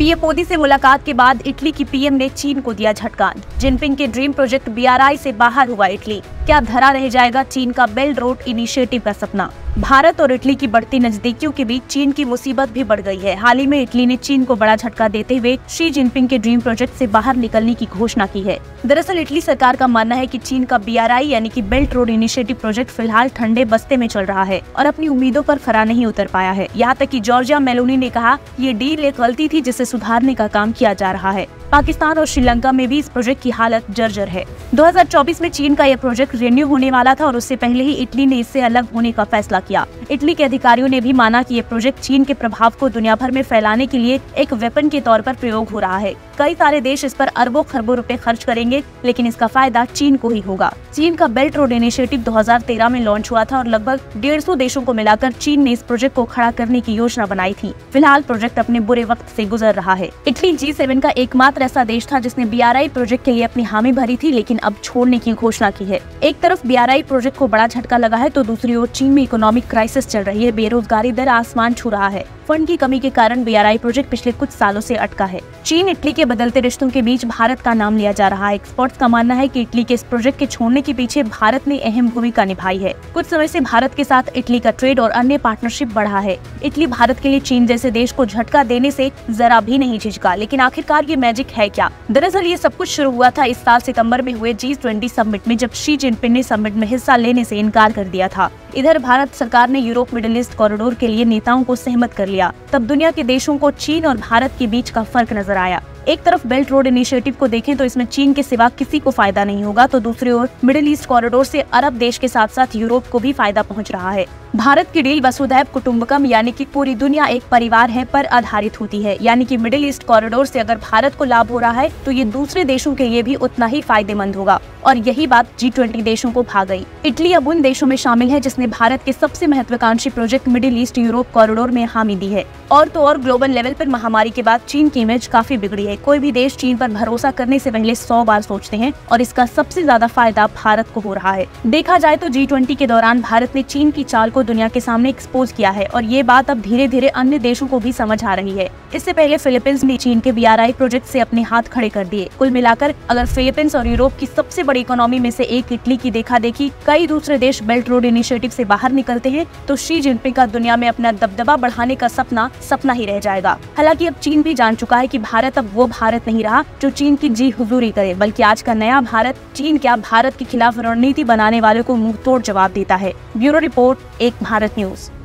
PM Modi से मुलाकात के बाद इटली की पीएम ने चीन को दिया झटका। जिनपिंग के ड्रीम प्रोजेक्ट बीआरआई से बाहर हुआ इटली। क्या धरा रह जाएगा चीन का बेल्ट रोड इनिशिएटिव का सपना? भारत और इटली की बढ़ती नजदीकियों के बीच चीन की मुसीबत भी बढ़ गई है। हाल ही में इटली ने चीन को बड़ा झटका देते हुए शी जिनपिंग के ड्रीम प्रोजेक्ट से बाहर निकलने की घोषणा की है। दरअसल इटली सरकार का मानना है कि चीन का बीआरआई यानी कि बेल्ट रोड इनिशिएटिव प्रोजेक्ट फ़िलहाल ठंडे बस्ते में चल रहा है और अपनी उम्मीदों पर खरा नहीं उतर पाया है। यहाँ तक की जॉर्जिया मेलोनी ने कहा, ये डील एक गलती थी जिसे सुधारने का काम किया जा रहा है। पाकिस्तान और श्रीलंका में भी इस प्रोजेक्ट की हालत जर्जर है। 2024 में चीन का यह प्रोजेक्ट रिन्यू होने वाला था और उससे पहले ही इटली ने इससे अलग होने का फैसला किया। इटली के अधिकारियों ने भी माना कि ये प्रोजेक्ट चीन के प्रभाव को दुनिया भर में फैलाने के लिए एक वेपन के तौर पर प्रयोग हो रहा है। कई सारे देश इस पर अरबों खरबों रुपए खर्च करेंगे, लेकिन इसका फ़ायदा चीन को ही होगा। चीन का बेल्ट रोड इनिशिएटिव 2013 में लॉन्च हुआ था और लगभग डेढ़ सौ देशों को मिलाकर चीन ने इस प्रोजेक्ट को खड़ा करने की योजना बनाई थी। फ़िलहाल प्रोजेक्ट अपने बुरे वक्त से गुजर रहा है। इटली जी सेवन का एकमात्र ऐसा देश था जिसने बीआरआई प्रोजेक्ट के लिए अपनी हामी भरी थी, लेकिन अब छोड़ने की घोषणा की है। एक तरफ़ बीआरआई प्रोजेक्ट को बड़ा झटका लगा है तो दूसरी ओर चीन में इकोनॉमिक क्राइसिस चल रही है बेरोजगारी दर आसमान छू रहा है। फंड की कमी के कारण बीआरआई प्रोजेक्ट पिछले कुछ सालों से अटका है। चीन, इटली के बदलते रिश्तों के बीच भारत का नाम लिया जा रहा है। एक्सपर्ट्स का मानना है कि इटली के इस प्रोजेक्ट के छोड़ने के पीछे भारत ने अहम भूमिका निभाई है। कुछ समय से भारत के साथ इटली का ट्रेड और अन्य पार्टनरशिप बढ़ा है। इटली भारत के लिए चीन जैसे देश को झटका देने से जरा भी नहीं झिझका, लेकिन आखिरकार ये मैजिक है क्या? दरअसल ये सब कुछ शुरू हुआ था इस साल सितंबर में हुए जी ट्वेंटी समिट में, जब शी जिनपिंग ने समिट में हिस्सा लेने ऐसी इनकार कर दिया था। इधर भारत सरकार ने यूरोप, मिडिल ईस्ट कॉरिडोर के लिए नेताओं को सहमत कर लिया तब दुनिया के देशों को चीन और भारत के बीच का फ़र्क नज़र आया। एक तरफ़ बेल्ट रोड इनिशिएटिव को देखें तो इसमें चीन के सिवा किसी को फ़ायदा नहीं होगा तो दूसरी ओर मिडिल ईस्ट कॉरिडोर से अरब देश के साथ साथ यूरोप को भी फ़ायदा पहुँच रहा है। भारत की डील वसुधैव कुटुम्बकम यानी कि पूरी दुनिया एक परिवार है, पर आधारित होती है। यानी कि मिडिल ईस्ट कॉरिडोर से अगर भारत को लाभ हो रहा है तो ये दूसरे देशों के लिए भी उतना ही फ़ायदेमंद होगा। और यही बात जी ट्वेंटी देशों को भा गई। इटली अब उन देशों में शामिल है जिसने भारत के सबसे महत्वाकांक्षी project middle east Europe corridor में हामी दी है। और तो और ग्लोबल लेवल पर महामारी के बाद चीन की इमेज काफ़ी बिगड़ी है। कोई भी देश चीन पर भरोसा करने से पहले सौ बार सोचते हैं और इसका सबसे ज़्यादा फ़ायदा भारत को हो रहा है। देखा जाए तो जी ट्वेंटी के दौरान भारत ने चीन की चाल को दुनिया के सामने एक्सपोज किया है और ये बात अब धीरे धीरे अन्य देशों को भी समझ आ रही है। इससे पहले फिलीपींस ने चीन के बीआरआई प्रोजेक्ट से अपने हाथ खड़े कर दिए। कुल मिलाकर अगर फिलीपींस और यूरोप की सबसे बड़ी इकोनॉमी में से एक इटली की देखा देखी कई दूसरे देश बेल्ट रोड इनिशिएटिव से बाहर निकलते हैं तो शी जिनपिंग का दुनिया में अपना दबदबा बढ़ाने का सपना सपना ही रह जाएगा। हालाँकि अब चीन भी जान चुका है कि भारत अब वो भारत नहीं रहा, जो चीन की जी हुजूरी करे, बल्कि आज का नया भारत, चीन क्या भारत के खिलाफ रणनीति बनाने वाले को मुँह तोड़ जवाब देता है। ब्यूरो रिपोर्ट, एक भारत न्यूज़।